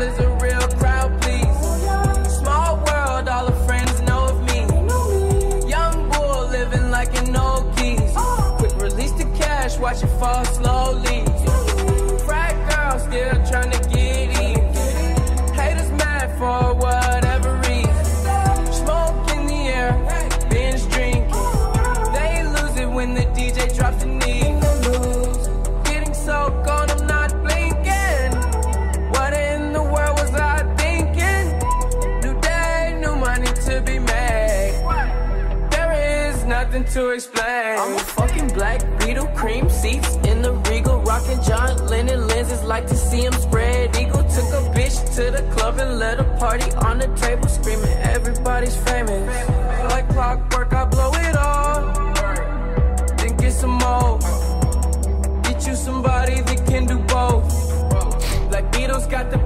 is a real crowd, please. Small world, all her friends know of me. Young bull living like an old. Quick release the cash, watch it fall slowly. Frat still trying to get in. Haters mad for whatever reason. Smoke in the air, binge drinking. They lose it when the DJ drops the knee. Nothing to explain. I'm a fucking black beetle, cream seats in the regal, rocking John Lennon lenses. Like to see him spread eagle. Took a bitch to the club and let a party on the table, screaming everybody's famous. Like clockwork, I blow it all. Then get some more. Get you somebody that can do both. Like Beatles got the